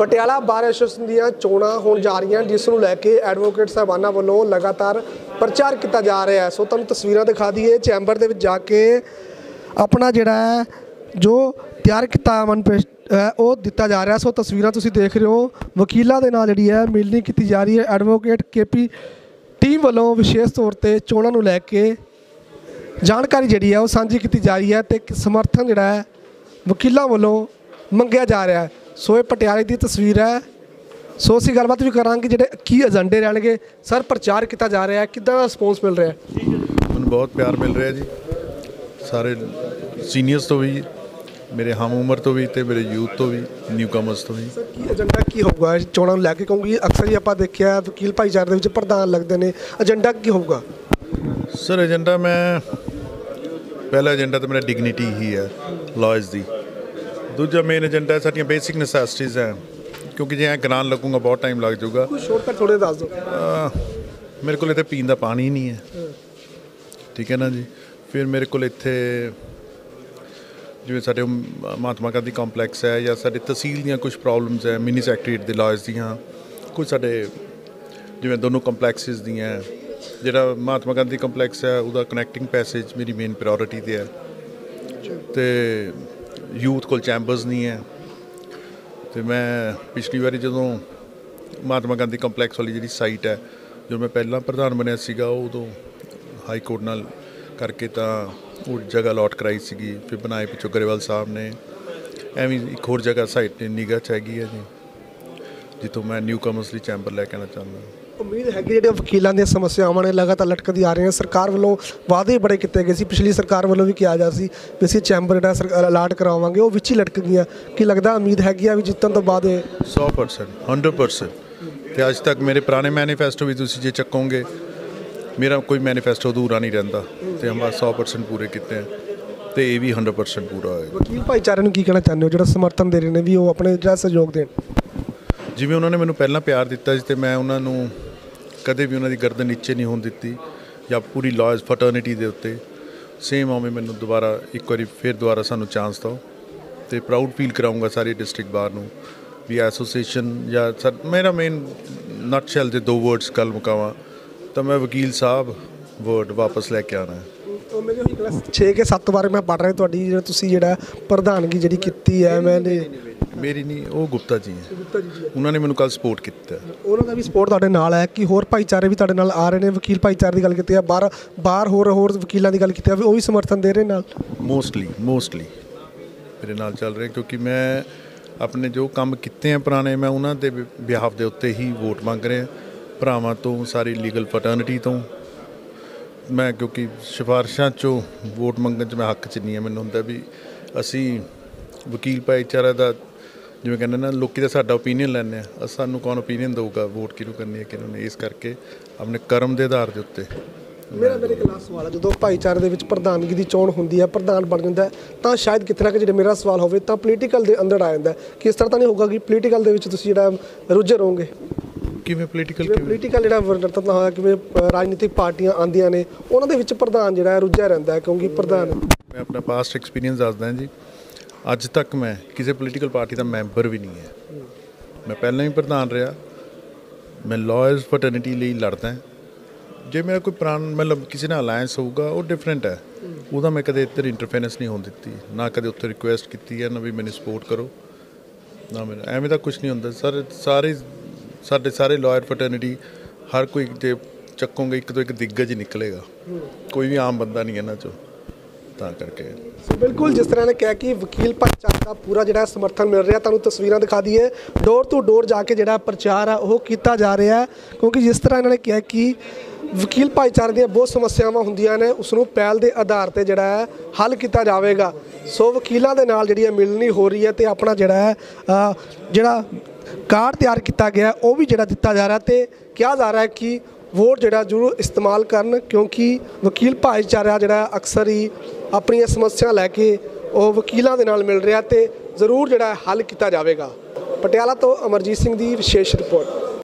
Patiala bar association ਦੀਆਂ ਚੋਣਾਂ ਹੋਣ ਜਾ ਰਹੀਆਂ, ਜਿਸ ਨੂੰ ਲੈ ਕੇ ਐਡਵੋਕੇਟ ਸਾਹਿਬਾਨਾਂ ਵੱਲੋਂ ਲਗਾਤਾਰ ਪ੍ਰਚਾਰ ਕੀਤਾ ਜਾ ਰਿਹਾ ਹੈ। ਸੋ ਤੁਹਾਨੂੰ ਤਸਵੀਰਾਂ ਦਿਖਾ ਦਈਏ, ਚੈਂਬਰ ਦੇ ਵਿੱਚ ਜਾ ਕੇ ਆਪਣਾ ਜਿਹੜਾ ਹੈ, ਜੋ ਤਿਆਰ ਕੀਤਾ ਮਨਪੇਸ਼ ਹੈ ਉਹ ਦਿੱਤਾ ਜਾ ਰਿਹਾ। ਸੋ ਤਸਵੀਰਾਂ ਤੁਸੀਂ ਦੇਖ ਰਹੇ ਹੋ, ਵਕੀਲਾਂ ਦੇ ਨਾਲ ਜਿਹੜੀ ਹੈ ਮਿਲਣੀ ਕੀਤੀ ਜਾ ਰਹੀ ਹੈ। ਐਡਵੋਕੇਟ ਕੇਪੀ ਟੀਮ ਵੱਲੋਂ ਵਿਸ਼ੇਸ਼ ਤੌਰ ਤੇ ਚੋਣਾਂ ਨੂੰ ਲੈ ਕੇ ਜਾਣਕਾਰੀ ਜਿਹੜੀ ਹੈ ਉਹ ਸਾਂਝੀ ਕੀਤੀ ਜਾ ਰਹੀ ਹੈ ਤੇ ਸਮਰਥਨ ਜਿਹੜਾ ਹੈ, ਵਕੀਲਾਂ ਵੱਲੋਂ ਮੰਗਿਆ ਜਾ ਰਿਹਾ ਹੈ। ਸੋ ਇਹ ਪਟਿਆਲੇ ਦੀ ਤਸਵੀਰ ਹੈ। ਸੋ ਅਸੀਂ ਗੱਲਬਾਤ ਵੀ ਕਰਾਂਗੇ ਜਿਹੜੇ ਕੀ ਏਜੰਡੇ ਰਹਿਣਗੇ। ਸਰ ਪ੍ਰਚਾਰ ਕੀਤਾ ਜਾ ਰਿਹਾ ਹੈ। ਕਿੱਦਾਂ ਦਾ ਰਿਸਪੌਂਸ ਮਿਲ ਰਿਹਾ ਹੈ? ਮੈਨੂੰ ਬਹੁਤ ਪਿਆਰ ਮਿਲ ਰਿਹਾ ਜੀ। ਸਾਰੇ ਸੀਨੀਅਰਸ ਤੋਂ ਵੀ ਮੇਰੇ ਹਮ ਉਮਰ ਤੋਂ ਵੀ ਤੇ ਮੇਰੇ ਯੂਥ ਤੋਂ ਵੀ ਨਿਊ ਕਮਰਸ ਤੋਂ ਵੀ। ਸਰ ਕੀ ਏਜੰਡਾ ਕੀ ਹੋਊਗਾ? ਚੋਣਾਂ ਨੂੰ ਲੈ ਕੇ ਕਿਉਂਕਿ ਅਕਸਰ ਹੀ ਆਪਾਂ ਦੇਖਿਆ ਵਕੀਲ ਭਾਈਚਾਰੇ ਦੇ ਵਿੱਚ ਪ੍ਰਧਾਨ ਲੱਗਦੇ ਨੇ। ਏਜੰਡਾ ਕੀ ਹੋਊਗਾ? ਸਰ ਏਜੰਡਾ ਮੈਂ ਪਹਿਲਾ ਏਜੰਡਾ ਤਾਂ ਮੇਰਾ ਡਿਗਨਿਟੀ ਹੀ ਹੈ ਲਾਜ਼ ਦੀ। ਦੂਜਾ ਮੇਨ ਏਜੰਡਾ ਸਾਡੀਆਂ ਬੇਸਿਕ ਨੈਸੈਸਿਟੀਜ਼ ਹੈ। ਕਿਉਂਕਿ ਜੇ ਐ ਗਰਾਂ ਲੱਗੂਗਾ ਬਹੁਤ ਟਾਈਮ ਲੱਗ ਜਾਊਗਾ। ਕੁਝ ਸ਼ੋਰਟਕਟ ਥੋੜੇ ਦੱਸ ਦਿਓ। ਮੇਰੇ ਕੋਲ ਇੱਥੇ ਪੀਣ ਦਾ ਪਾਣੀ ਹੀ ਨਹੀਂ ਹੈ। ਠੀਕ ਹੈ ਨਾ ਜੀ? ਫਿਰ ਮੇਰੇ ਕੋਲ ਇੱਥੇ ਜਿਵੇਂ ਸਾਡੇ ਮਹਾਤਮਾ ਗਾਂਧੀ ਕੰਪਲੈਕਸ ਹੈ ਜਾਂ ਸਾਡੇ ਤਹਿਸੀਲ ਦੀਆਂ ਕੁਝ ਪ੍ਰੋਬਲਮਸ ਹੈ ਮਿਨੀ ਸੈਕਟਰੀਏਟ ਦੇ ਲਾਜ਼ ਦੀਆਂ ਕੁਝ ਸਾਡੇ ਜਿਵੇਂ ਦੋਨੋਂ ਕੰਪਲੈਕਸਿਸ ਦੀਆਂ ਜਿਹੜਾ ਮਹਾਤਮਾ ਗਾਂਧੀ ਕੰਪਲੈਕਸ ਹੈ ਉਹਦਾ ਕਨੈਕਟਿੰਗ ਪੈਸੇਜ ਮੇਰੀ ਮੇਨ ਪ੍ਰਾਇੋਰਟੀ ਤੇ ਹੈ। ਤੇ ਯੂਥ ਕੋਲ ਚੈਂਬਰਸ ਨਹੀਂ ਹੈ। ਤੇ ਮੈਂ ਪਿਛਲੀ ਵਾਰੀ ਜਦੋਂ ਮਹਾਤਮਾ ਗਾਂਧੀ ਕੰਪਲੈਕਸ ਵਾਲੀ ਜਿਹੜੀ ਸਾਈਟ ਹੈ, ਜੋ ਮੈਂ ਪਹਿਲਾਂ ਪ੍ਰਧਾਨ ਬਣਿਆ ਸੀਗਾ, ਉਹ ਉਦੋਂ ਹਾਈ ਕੋਰਟ ਨਾਲ ਕਰਕੇ ਤਾਂ ਉਹ ਜਗ੍ਹਾ ਅਲਾਟ ਕਰਾਈ ਸੀਗੀ। ਫਿਰ ਬਣਾਏ ਪਿੱਛੋਂ ਗਰੇਵਾਲ ਸਾਹਿਬ ਨੇ। ਐਵੇਂ ਇੱਕ ਹੋਰ ਜਗ੍ਹਾ ਸਾਈਟ ਨਿਗਾਹ ਚ ਹੈਗੀ ਹੈ ਜੀ, ਜਿੱਥੋਂ ਮੈਂ ਨਿਊ ਕਮਰਸ ਲਈ ਚੈਂਬਰ ਲੈ ਕੇ ਆਉਣਾ ਚਾਹੁੰਦਾ। ਉਮੀਦ ਹੈਗੀ ਜਿਹੜੇ ਵਕੀਲਾਂ ਦੀਆਂ ਸਮੱਸਿਆਵਾਂ ਨੇ ਲਗਾਤਾਰ ਲਟਕਦੀ ਆ ਰਹੀਆਂ ਸਰਕਾਰ ਵੱਲੋਂ ਵਾਅਦੇ ਬੜੇ ਕੀਤੇ ਗਏ ਸੀ। ਪਿਛਲੀ ਸਰਕਾਰ ਵੱਲੋਂ ਵੀ ਕਿਹਾ ਜਾ ਸੀ ਵੀ ਅਸੀਂ ਚੈਂਬਰ ਜਿਹੜਾ ਅਲਾਟ ਕਰਾਵਾਂਗੇ ਉਹ ਵਿੱਚ ਹੀ ਲਟਕ ਗਈਆਂ। ਕੀ ਲੱਗਦਾ ਉਮੀਦ ਹੈਗੀ ਆ ਵੀ ਜਿੱਤਣ ਤੋਂ ਬਾਅਦ ਇਹ 100% 100% ਤੇ ਅੱਜ ਤੱਕ ਮੇਰੇ ਪੁਰਾਣੇ ਮੈਨੀਫੈਸਟੋ ਵੀ ਤੁਸੀਂ ਜੇ ਚੱਕੋਗੇ ਮੇਰਾ ਕੋਈ ਮੈਨੀਫੈਸਟੋ ਅਧੂਰਾ ਨਹੀਂ ਰਹਿੰਦਾ। ਤੇ ਹਮਾਰਾ 100% ਪੂਰੇ ਕੀਤੇ ਹੈ ਤੇ ਇਹ ਵੀ 100% ਪੂਰਾ ਹੋਏਗਾ। ਵਕੀਲ ਭਾਈਚਾਰੇ ਨੂੰ ਕੀ ਕਹਿਣਾ ਚਾਹੁੰਦੇ ਹੋ? ਜਿਹੜਾ ਸਮਰਥਨ ਦੇ ਰਹੇ ਨੇ ਵੀ ਉਹ ਆਪਣੇ ਜਿਹੜਾ ਸਹਿਯੋਗ ਦੇਣ। ਜਿਵੇਂ ਉਹਨਾਂ ਨੇ ਮੈਨੂੰ ਪਹਿਲਾਂ ਪਿਆਰ ਦਿੱਤਾ ਸੀ ਤੇ ਮੈਂ ਉਹਨਾਂ ਨੂੰ ਕਦੇ ਵੀ ਉਹਨਾਂ ਦੀ ਗਰਦਨ ਨੀਚੇ ਨਹੀਂ ਹੋਣ ਦਿੱਤੀ ਜਾਂ ਪੂਰੀ ਲਾਜ਼ ਫਟਰਨਿਟੀ ਦੇ ਉੱਤੇ। ਸੇਮ ਆਵੇਂ ਮੈਨੂੰ ਦੁਬਾਰਾ ਇੱਕ ਵਾਰੀ ਫਿਰ ਦੁਬਾਰਾ ਸਾਨੂੰ ਚਾਂਸ ਦਿਓ ਤੇ ਪ੍ਰਾਊਡ ਫੀਲ ਕਰਾਉਂਗਾ ਸਾਰੀ ਡਿਸਟ੍ਰਿਕਟ ਬਾਰ ਨੂੰ ਵੀ ਐਸੋਸੀਏਸ਼ਨ ਜਾਂ ਸਰ ਮੇਰਾ ਮੇਨ ਨਟਸ਼ੈਲ ਦੇ ਦੋ ਵਰਡਸ ਕੱਲ ਮੁਕਾਵਾਂ ਤਾਂ ਮੈਂ ਵਕੀਲ ਸਾਹਿਬ ਵਰਡ ਵਾਪਸ ਲੈ ਕੇ ਆਣਾ ਹੈ। ਉਹ ਮੇਰੇ ਕਲਾਸ 6 ਕੇ 7 ਬਾਰੇ ਮੈਂ ਪੜ ਰਿਹਾ ਤੁਹਾਡੀ ਜਿਹੜਾ ਤੁਸੀਂ ਜਿਹੜਾ ਪ੍ਰਧਾਨਗੀ ਜਿਹੜੀ ਕੀਤੀ ਹੈ ਮੈਨੇ ਮੇਰੀ ਨਹੀਂ ਉਹ ਗੁਪਤਾ ਜੀ ਹੈ। ਗੁਪਤਾ ਜੀ ਉਹਨਾਂ ਨੇ ਮੈਨੂੰ ਕੱਲ ਸਪੋਰਟ ਕੀਤਾ। ਉਹਨਾਂ ਦਾ ਵੀ ਸਪੋਰਟ ਤੁਹਾਡੇ ਨਾਲ ਹੈ ਕਿ ਹੋਰ ਭਾਈਚਾਰੇ ਵੀ ਤੁਹਾਡੇ ਨਾਲ ਆ ਰਹੇ ਨੇ ਵਕੀਲ ਭਾਈਚਾਰੇ ਦੀ ਗੱਲ ਕੀਤੀ ਹੈ ਬਾਹਰ ਬਾਹਰ ਹੋਰ ਹੋਰ ਵਕੀਲਾਂ ਦੀ ਗੱਲ ਕੀਤੀ ਹੈ ਉਹ ਵੀ ਸਮਰਥਨ ਦੇ ਰਹੇ ਨਾਲ? ਮੋਸਟਲੀ ਮੋਸਟਲੀ ਮੇਰੇ ਨਾਲ ਚੱਲ ਰਹੇ ਕਿਉਂਕਿ ਮੈਂ ਆਪਣੇ ਜੋ ਕੰਮ ਕੀਤੇ ਆ ਪੁਰਾਣੇ ਮੈਂ ਉਹਨਾਂ ਦੇ ਬਿਹਾਫ ਦੇ ਉੱਤੇ ਹੀ ਵੋਟ ਮੰਗ ਰਿਹਾ ਭਰਾਵਾਂ ਤੋਂ ਸਾਰੀ ਲੀਗਲ ਫਟਰਨਿਟੀ ਤੋਂ। ਮੈਂ ਕਿਉਂਕਿ ਸਿਫਾਰਿਸ਼ਾਂ ਚੋਂ ਵੋਟ ਮੰਗਣ 'ਚ ਮੈਂ ਹੱਕ 'ਚ ਨਹੀਂ ਆ ਮੈਨੂੰ ਹੁੰਦਾ ਵੀ ਅਸੀਂ ਵਕੀਲ ਭਾਈਚਾਰਾ ਦਾ ਜਿਵੇਂ ਕਹਿੰਦੇ ਨਾ ਲੋਕੀ ਤਾਂ ਸਾਡਾ ਓਪੀਨੀਅਨ ਲੈਂਦੇ ਆ। ਸਾਨੂੰ ਕੌਣ ਓਪੀਨੀਅਨ ਦਊਗਾ? ਵੋਟ ਕਿਹਨੂੰ ਕਰਨੀ ਹੈ ਕਿਹਨੂੰ ਨਹੀਂ? ਇਸ ਕਰਕੇ ਆਪਣੇ ਕਰਮ ਦੇ ਆਧਾਰ ਦੇ ਉੱਤੇ ਮੇਰਾ ਮੇਰੇ ਕਲਾਸ ਸਵਾਲ ਹੈ ਜਦੋਂ ਭਾਈਚਾਰੇ ਦੇ ਵਿੱਚ ਪ੍ਰਧਾਨਗੀ ਦੀ ਚੋਣ ਹੁੰਦੀ ਹੈ ਪ੍ਰਧਾਨ ਬਣ ਜਾਂਦਾ ਤਾਂ ਸ਼ਾਇਦ ਕਿਤੇ ਨਾ ਕਿਤੇ ਜਿਹੜੇ ਮੇਰਾ ਸਵਾਲ ਹੋਵੇ ਤਾਂ ਪੋਲੀਟੀਕਲ ਦੇ ਅੰਦਰ ਆ ਜਾਂਦਾ ਕਿ ਇਸ ਤਰ੍ਹਾਂ ਤਾਂ ਨਹੀਂ ਹੋਊਗਾ ਕਿ ਪੋਲੀਟੀਕਲ ਦੇ ਵਿੱਚ ਤੁਸੀਂ ਜਿਹੜਾ ਰੁੱਝੇ ਰਹੋਗੇ? ਕਿਵੇਂ ਪੋਲੀਟੀਕਲ ਕਿਵੇਂ? ਪੋਲੀਟੀਕਲ ਜਿਹੜਾ ਵਰਤਨ ਹੋਇਆ ਕਿਵੇਂ ਰਾਜਨੀਤਿਕ ਪਾਰਟੀਆਂ ਆਂਦੀਆਂ ਨੇ ਉਹਨਾਂ ਦੇ ਵਿੱਚ ਪ੍ਰਧਾਨ ਜਿਹੜਾ ਰੁੱਝਿਆ ਰਹਿੰਦਾ ਕਿਉਂਕਿ ਪ੍ਰਧਾਨ ਮੈਂ ਆਪਣਾ ਪਾਸਟ ਐਕਸਪੀਰੀਅੰਸ ਦੱਸਦਾ ਜੀ। ਅੱਜ ਤੱਕ ਮੈਂ ਕਿਸੇ ਪੋਲੀਟੀਕਲ ਪਾਰਟੀ ਦਾ ਮੈਂਬਰ ਵੀ ਨਹੀਂ ਹੈ। ਮੈਂ ਪਹਿਲਾਂ ਹੀ ਪ੍ਰਧਾਨ ਰਿਹਾ। ਮੈਂ ਲਾਇਰਸ ਫਟਰਨਿਟੀ ਲਈ ਲੜਦਾ ਜੇ ਮੇਰਾ ਕੋਈ ਪ੍ਰਾਣ ਮਤਲਬ ਕਿਸੇ ਨਾਲ ਅਲਾਈਅੰਸ ਹੋਊਗਾ, ਉਹ ਡਿਫਰੈਂਟ ਹੈ। ਉਹਦਾ ਮੈਂ ਕਦੇ ਇੱਧਰ ਇੰਟਰਫੇਰੈਂਸ ਨਹੀਂ ਹੋਣ ਦਿੱਤੀ। ਨਾ ਕਦੇ ਉੱਥੇ ਰਿਕੁਐਸਟ ਕੀਤੀ ਹੈ, ਨਾ ਵੀ ਮੈਨੂੰ ਸਪੋਰਟ ਕਰੋ। ਨਾ ਮੈਨੂੰ ਐਵੇਂ ਦਾ ਕੁਝ ਨਹੀਂ ਹੁੰਦਾ। ਸਰ ਸਾਰੇ ਸਾਡੇ ਸਾਰੇ ਲਾਇਰ ਫਟਰਨਿਟੀ ਹਰ ਕੋਈ ਜੇ ਚੱਕੋਗੇ, ਇੱਕ ਤੋਂ ਇੱਕ ਦਿੱਗਜ ਨਿਕਲੇਗਾ। ਕੋਈ ਵੀ ਆਮ ਬੰਦਾ ਨਹੀਂ ਇਹਨਾਂ ਚੋਂ। ਤਾਂ ਕਰਕੇ। ਸੋ ਬਿਲਕੁਲ, ਜਿਸ ਤਰ੍ਹਾਂ ਨੇ ਕਿਹਾ ਕਿ ਵਕੀਲ ਭਾਈਚਾਰੇ ਦਾ ਪੂਰਾ ਜਿਹੜਾ ਸਮਰਥਨ ਮਿਲ ਰਿਹਾ, ਤੁਹਾਨੂੰ ਤਸਵੀਰਾਂ ਦਿਖਾ ਦਈਏ। ਡੋਰ ਟੂ ਡੋਰ ਜਾ ਕੇ ਜਿਹੜਾ ਪ੍ਰਚਾਰ ਆ, ਉਹ ਕੀਤਾ ਜਾ ਰਿਹਾ ਕਿਉਂਕਿ ਜਿਸ ਤਰ੍ਹਾਂ ਇਹਨਾਂ ਨੇ ਕਿਹਾ ਕਿ ਵਕੀਲ ਭਾਈਚਾਰੇ ਦੀਆਂ ਬਹੁਤ ਸਮੱਸਿਆਵਾਂ ਹੁੰਦੀਆਂ ਨੇ ਉਸ ਨੂੰ ਪਹਿਲ ਦੇ ਆਧਾਰ ਤੇ ਜਿਹੜਾ ਹੈ ਹੱਲ ਕੀਤਾ ਜਾਵੇਗਾ। ਸੋ ਵਕੀਲਾਂ ਦੇ ਨਾਲ ਜਿਹੜੀ ਹੈ ਮਿਲਣੀ ਹੋ ਰਹੀ ਹੈ ਤੇ ਆਪਣਾ ਜਿਹੜਾ ਹੈ ਜਿਹੜਾ ਕਾਰਡ ਤਿਆਰ ਕੀਤਾ ਗਿਆ, ਉਹ ਵੀ ਜਿਹੜਾ ਦਿੱਤਾ ਜਾ ਰਿਹਾ ਤੇ ਕਿਹਾ ਜਾ ਰਿਹਾ ਕਿ ਵੋਟ ਜਿਹੜਾ ਜ਼ਰੂਰ ਇਸਤੇਮਾਲ ਕਰਨ ਕਿਉਂਕਿ ਵਕੀਲ ਭਾਈਚਾਰਾ ਜਿਹੜਾ ਅਕਸਰ ਹੀ ਆਪਣੀਆਂ ਸਮੱਸਿਆ ਲੈ ਕੇ ਉਹ ਵਕੀਲਾਂ ਦੇ ਨਾਲ ਮਿਲ ਰਿਹਾ ਤੇ ਜ਼ਰੂਰ ਜਿਹੜਾ ਹੱਲ ਕੀਤਾ ਜਾਵੇਗਾ। ਪਟਿਆਲਾ ਤੋਂ ਅਮਰਜੀਤ ਸਿੰਘ ਦੀ ਵਿਸ਼ੇਸ਼ ਰਿਪੋਰਟ।